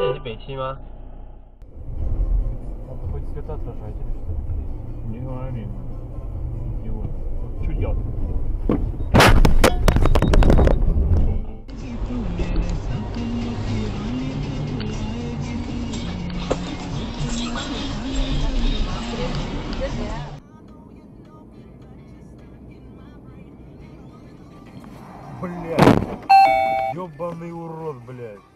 也是北七吗？ Или что ли? Не говори. Идиот. Вот Что делать? Блядь. Ёбаный урод, блядь.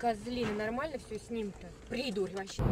Козлина, нормально все с ним-то? Придурь вообще.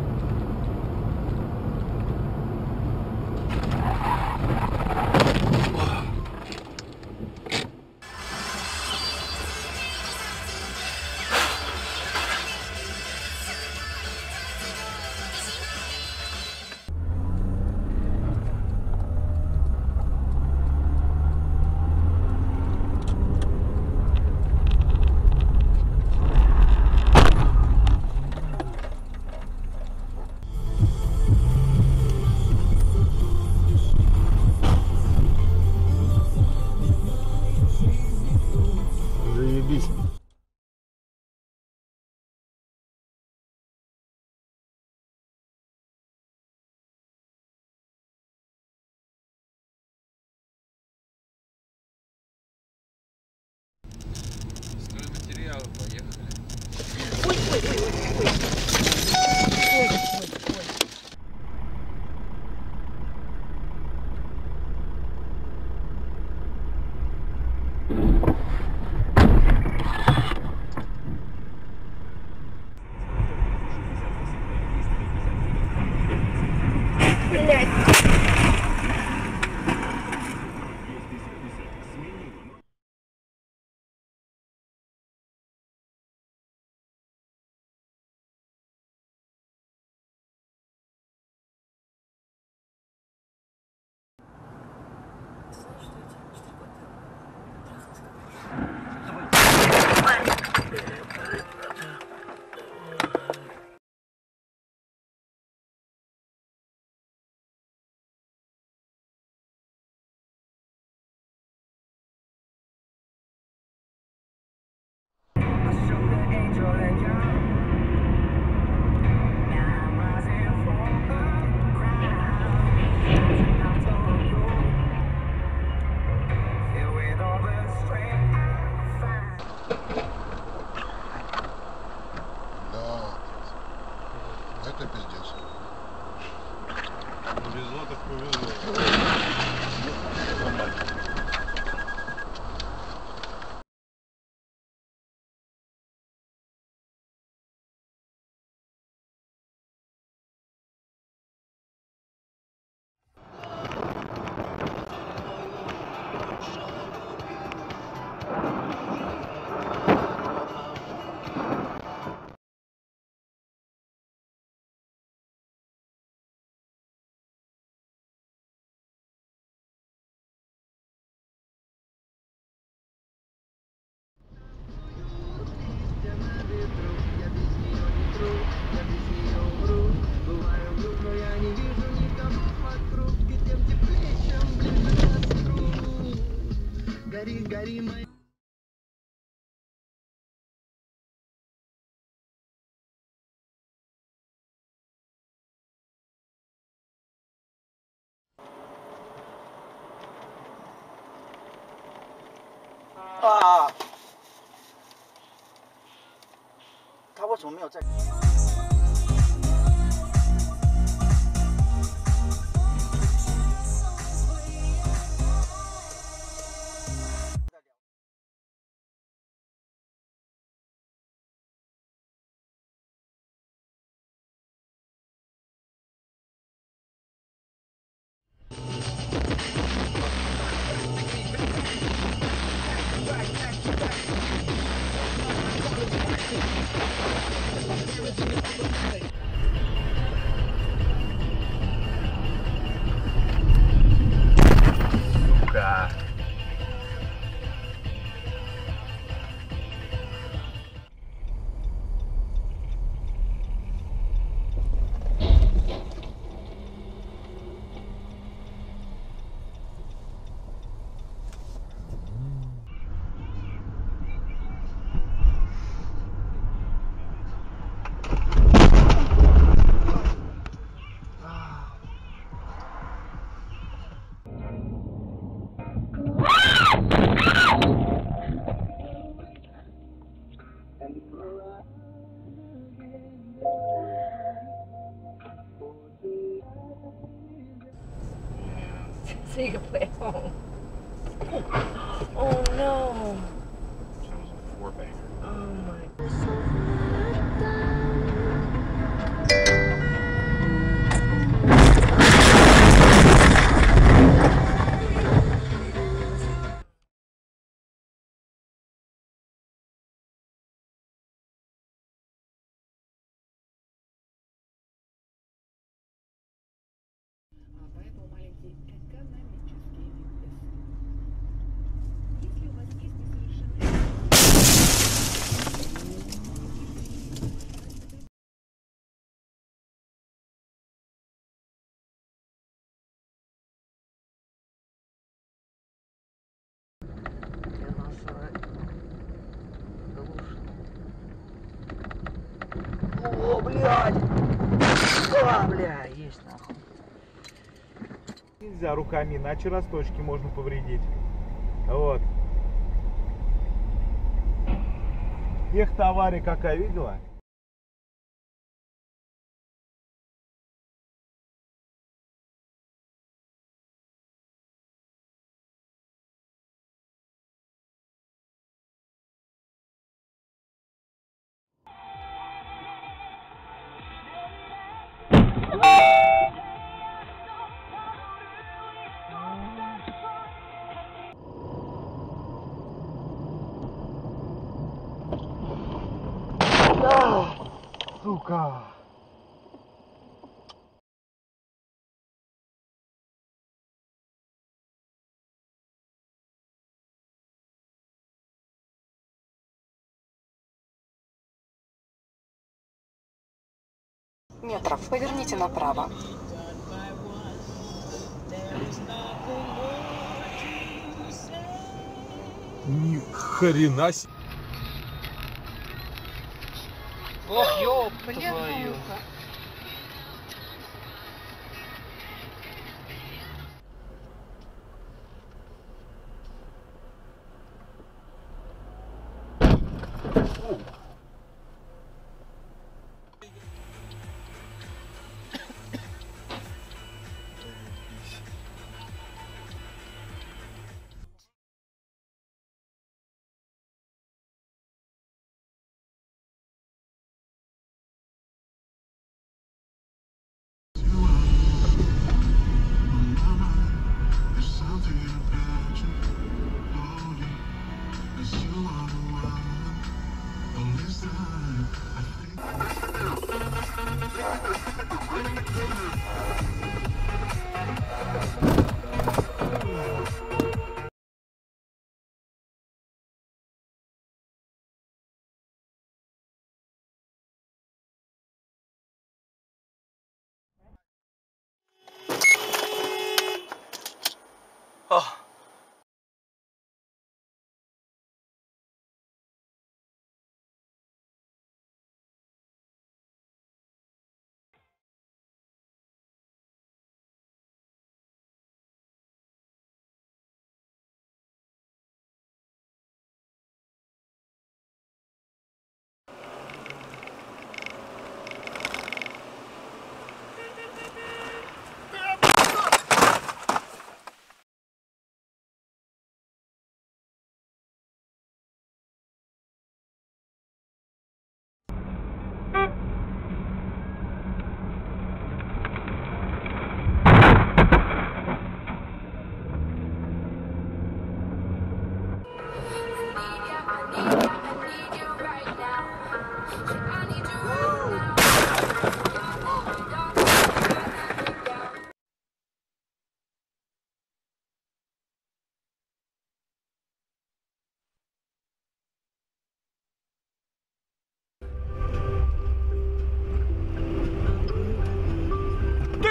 Ah. 他为什么没有在？Блядь! А, бля, есть нахуй. Нельзя руками, иначе росточки можно повредить. Вот. Эх-то авария какая, видела? Сука! метров. Поверните направо. Ни хрена себе. 我就是 Ha ha ha!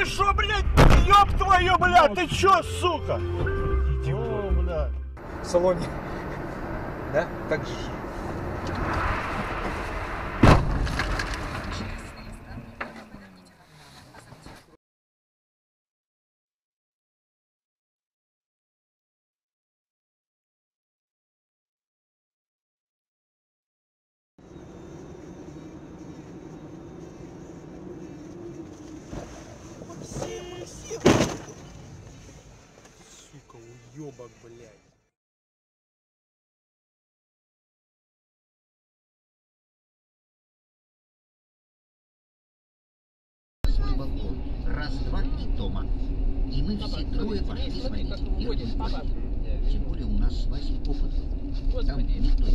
Шо, блядь, ёб твою, блядь, ты чё, сука? О, блядь. В салоне. Да? Так же. Уёбок, блядь. балкон. Раз, два и дома. И мы все трое пошли смотреть. Тем более у нас с Васей опыт. Там никто